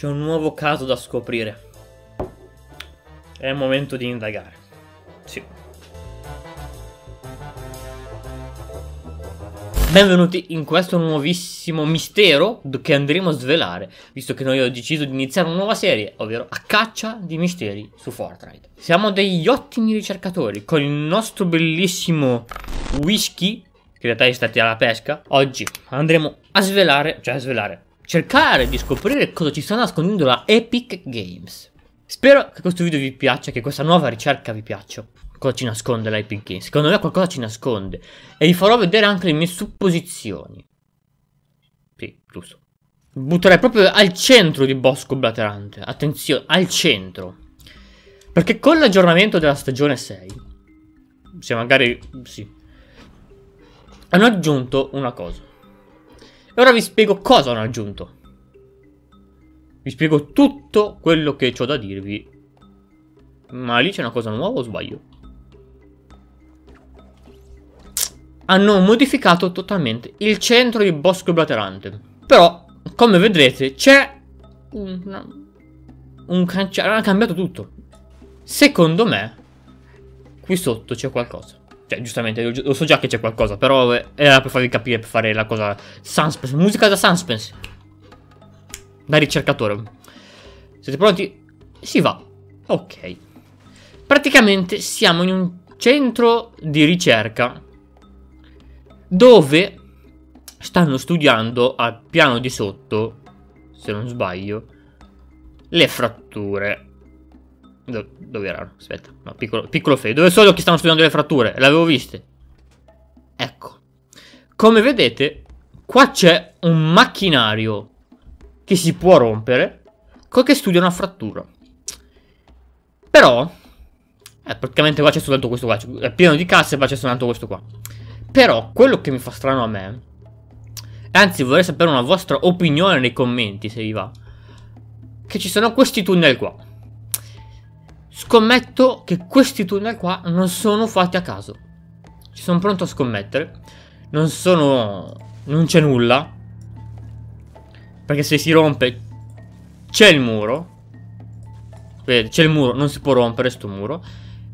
C'è un nuovo caso da scoprire. È il momento di indagare. Sì. Benvenuti in questo nuovissimo mistero che andremo a svelare, visto che noi ho deciso di iniziare una nuova serie, ovvero a caccia di misteri su Fortnite. Siamo degli ottimi ricercatori, con il nostro bellissimo whisky, che in realtà è stati alla pesca, oggi andremo a svelare, cioè a svelare, cercare di scoprire cosa ci sta nascondendo la Epic Games. Spero che questo video vi piaccia, che questa nuova ricerca vi piaccia cosa ci nasconde l'Epic Games. Secondo me qualcosa ci nasconde. E vi farò vedere anche le mie supposizioni. Sì, giusto. Butterei proprio al centro di Bosco Blaterante. Attenzione, al centro. Perché con l'aggiornamento della stagione 6, se magari, sì, hanno aggiunto una cosa. Ora vi spiego cosa hanno aggiunto. Vi spiego tutto quello che ho da dirvi. Ma lì c'è una cosa nuova o sbaglio? hanno modificato totalmente il centro di Bosco Blaterante. Però, come vedrete, c'è un, un hanno cambiato tutto. Secondo me, qui sotto c'è qualcosa. Cioè, giustamente, lo so già che c'è qualcosa, però era per farvi capire, per fare la cosa suspense, musica da suspense. Da ricercatore. Siete pronti? Si va. Ok. Praticamente siamo in un centro di ricerca dove stanno studiando al piano di sotto, se non sbaglio, le fratture. Do dove erano? Aspetta, no, piccolo, piccolo fade. Dove sono che stanno studiando le fratture? Le avevo viste. Ecco. Come vedete, qua c'è un macchinario che si può rompere, che studia una frattura. Però, eh, praticamente qua c'è soltanto questo qua, è pieno di casse, ma c'è soltanto questo qua. Però quello che mi fa strano a me, anzi vorrei sapere una vostra opinione nei commenti se vi va, che ci sono questi tunnel qua. Scommetto che questi tunnel qua non sono fatti a caso. Ci sono pronto a scommettere. Non sono... non c'è nulla. Perché se si rompe c'è il muro. Vedete, c'è il muro, non si può rompere sto muro.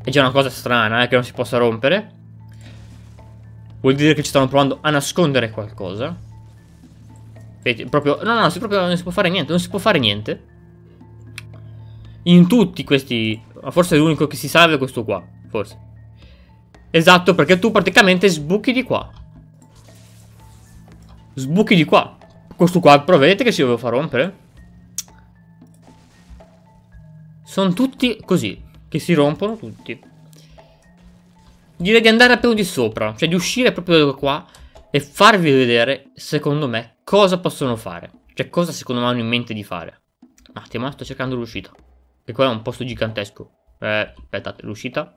È già una cosa strana, eh, che non si possa rompere. Vuol dire che ci stanno provando a nascondere qualcosa. Vedi, proprio... No, no, si proprio, non si può fare niente. Non si può fare niente. In tutti questi... Forse l'unico che si salva è questo qua. Forse. Esatto, perché tu praticamente sbuchi di qua. Sbuchi di qua. Questo qua, però vedete che si deve far rompere? Sono tutti così. Che si rompono tutti. Direi di andare più di sopra, cioè di uscire proprio da qua e farvi vedere, secondo me, cosa possono fare. Cioè, cosa secondo me hanno in mente di fare. Un attimo, sto cercando l'uscita. Che qua è un posto gigantesco. Eh, aspettate, l'uscita.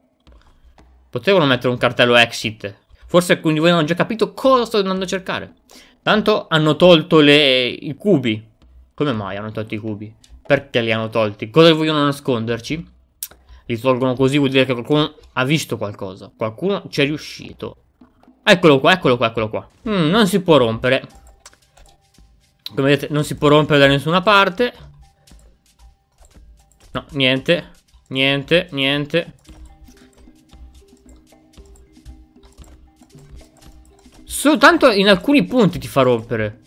Potevano mettere un cartello exit. Forse alcuni di voi hanno già capito cosa sto andando a cercare. Tanto hanno tolto le... i cubi. Come mai hanno tolto i cubi? Perché li hanno tolti? Cosa vogliono nasconderci? li tolgono così vuol dire che qualcuno ha visto qualcosa. Qualcuno ci è riuscito. Eccolo qua, eccolo qua, eccolo qua. Mm, non si può rompere. Come vedete, non si può rompere da nessuna parte. No, niente. Niente, niente. Soltanto in alcuni punti ti fa rompere.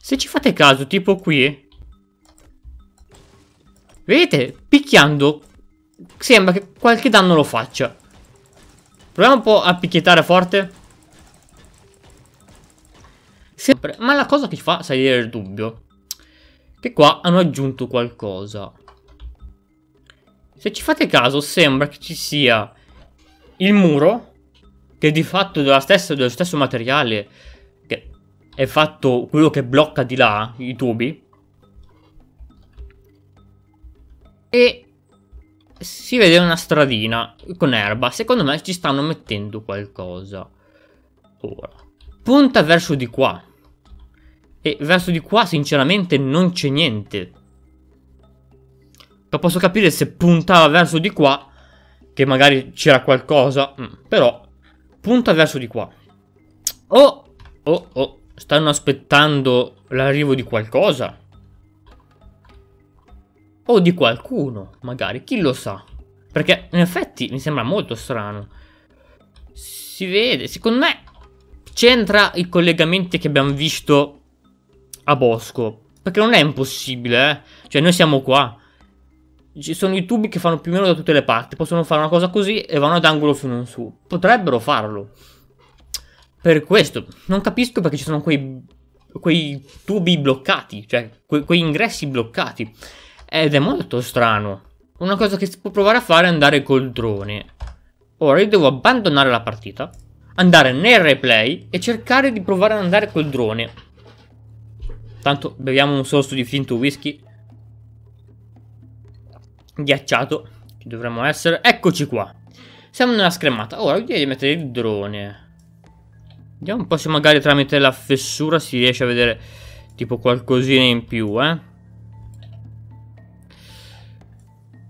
Se ci fate caso, tipo qui. Vedete? Picchiando sembra che qualche danno lo faccia. Proviamo un po' a picchiettare forte. Sempre. Ma la cosa che ci fa salire il dubbio che qua hanno aggiunto qualcosa. Se ci fate caso sembra che ci sia il muro che di fatto della stessa, dello stesso materiale che è fatto quello che blocca di là i tubi e si vede una stradina con erba. Secondo me ci stanno mettendo qualcosa. Ora. Punta verso di qua. E verso di qua sinceramente non c'è niente. Ma posso capire se puntava verso di qua. Che magari c'era qualcosa. Mm, però punta verso di qua. Oh, oh, oh. Stanno aspettando l'arrivo di qualcosa. O di qualcuno, magari, chi lo sa. Perché in effetti mi sembra molto strano. Si vede, secondo me c'entra i collegamenti che abbiamo visto a Bosco. Perché non è impossibile, eh. Cioè noi siamo qua. Ci sono i tubi che fanno più o meno da tutte le parti. Possono fare una cosa così e vanno ad angolo fino in su. Potrebbero farlo. Per questo, non capisco perché ci sono quei, quei tubi bloccati. Cioè, que, quei ingressi bloccati. Ed è molto strano. Una cosa che si può provare a fare è andare col drone. Ora io devo abbandonare la partita, andare nel replay e cercare di provare ad andare col drone. Tanto beviamo un sorso di finto whisky. Ghiacciato, che dovremmo essere. Eccoci qua. Siamo nella schermata. Ora direi di mettere il drone. Vediamo un po' se magari tramite la fessura si riesce a vedere tipo qualcosina in più, eh.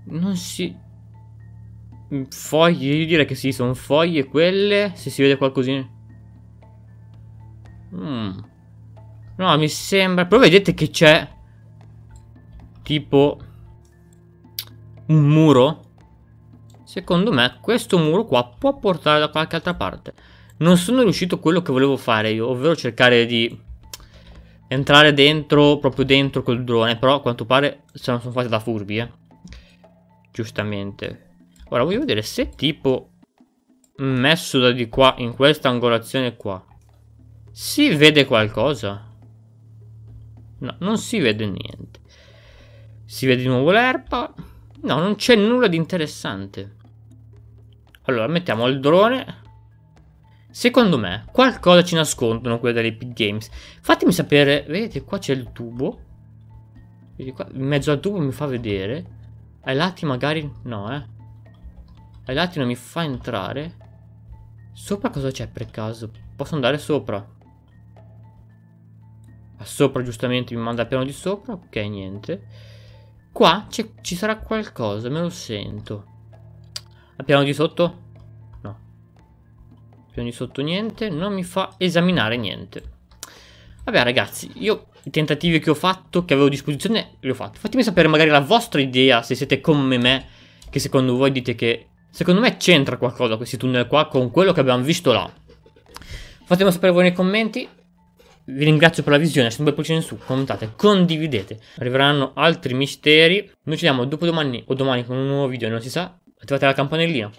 Non si... Mm, foglie, io direi che sì, sono foglie quelle, se si vede qualcosina. Mm. No, mi sembra... Però vedete che c'è... Tipo... Un muro? Secondo me questo muro qua può portare da qualche altra parte. Non sono riuscito a quello che volevo fare io, ovvero cercare di entrare dentro, proprio dentro col drone, però a quanto pare sono, sono fatti da furbi, eh giustamente. Ora voglio vedere se tipo messo da di qua in questa angolazione qua si vede qualcosa. No, non si vede niente. Si vede di nuovo l'erba. No, non c'è nulla di interessante. Allora, mettiamo il drone. Secondo me, qualcosa ci nascondono quelle delle Epic Games. Fatemi sapere, vedete, qua c'è il tubo. Vedi qua, in mezzo al tubo mi fa vedere. Ai lati magari... No, eh. Ai lati non mi fa entrare. Sopra cosa c'è per caso? Posso andare sopra? A sopra giustamente mi manda piano di sopra. Ok, niente. Qua ci sarà qualcosa, me lo sento. Al piano di sotto? No. Al piano di sotto niente. Non mi fa esaminare niente. Vabbè ragazzi, io i tentativi che ho fatto, che avevo a disposizione, li ho fatti. Fatemi sapere magari la vostra idea, se siete come me, che secondo voi dite che... Secondo me c'entra qualcosa questi tunnel qua con quello che abbiamo visto là. Fatemi sapere voi nei commenti. Vi ringrazio per la visione, se un bel pollice in su, commentate, condividete. Arriveranno altri misteri. Noi ci vediamo dopodomani o domani con un nuovo video, non si sa. Attivate la campanellina.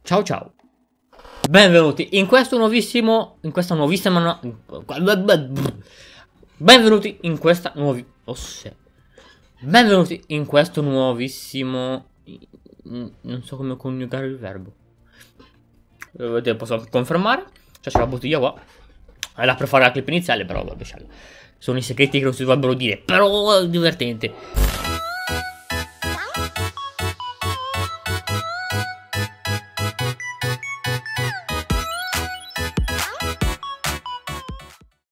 Ciao ciao. Benvenuti in questo nuovissimo... In questa nuovissima... Benvenuti in questa nuovi... Oh, Benvenuti in questo nuovissimo... Non so come coniugare il verbo. Vedete, posso confermare. C'è la bottiglia qua. Era per fare la clip iniziale, però vabbè, sono i segreti che non si dovrebbero dire. Però è divertente.